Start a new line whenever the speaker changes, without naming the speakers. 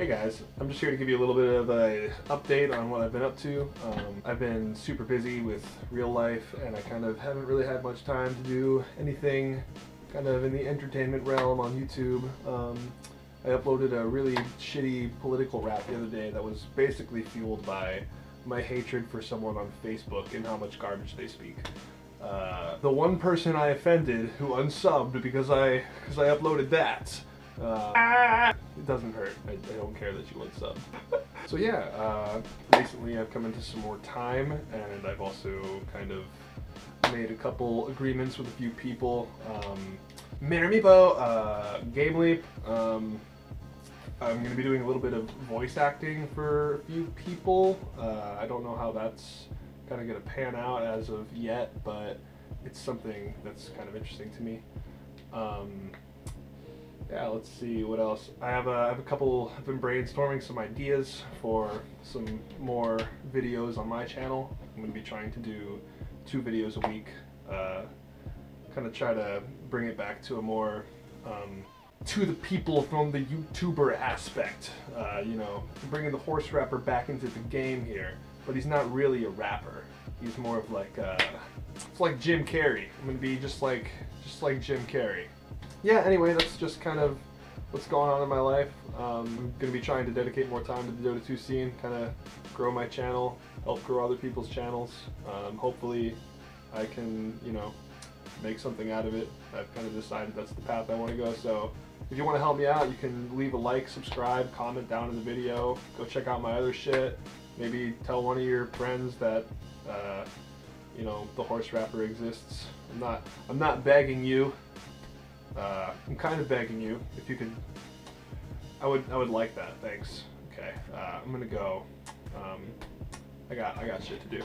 Hey guys, I'm just here to give you a little bit of a update on what I've been up to. Um, I've been super busy with real life and I kind of haven't really had much time to do anything kind of in the entertainment realm on YouTube. Um, I uploaded a really shitty political rap the other day that was basically fueled by my hatred for someone on Facebook and how much garbage they speak. Uh, the one person I offended who unsubbed because I because I uploaded that uh, it doesn't hurt. I, I, don't care that you would sub. so yeah, uh, recently I've come into some more time, and I've also kind of made a couple agreements with a few people. Um, Minamipo, uh, Game Leap. Um, I'm going to be doing a little bit of voice acting for a few people. Uh, I don't know how that's kind of going to pan out as of yet, but it's something that's kind of interesting to me. Um, yeah, let's see what else. I have a, I have a couple. I've been brainstorming some ideas for some more videos on my channel. I'm going to be trying to do two videos a week. Uh, kind of try to bring it back to a more um, to the people from the YouTuber aspect. Uh, you know, bringing the horse rapper back into the game here, but he's not really a rapper. He's more of like uh, it's like Jim Carrey. I'm gonna be just like just like Jim Carrey yeah, anyway, that's just kind of what's going on in my life. Um, I'm going to be trying to dedicate more time to the Dota 2 scene, kind of grow my channel, help grow other people's channels. Um, hopefully I can, you know, make something out of it. I've kind of decided that's the path I want to go. So if you want to help me out, you can leave a like, subscribe, comment down in the video. Go check out my other shit. Maybe tell one of your friends that, uh, you know, the horse rapper exists. I'm not, I'm not begging you. Uh, I'm kind of begging you if you could. I would I would like that. Thanks. Okay. Uh, I'm gonna go. Um, I got I got shit to do.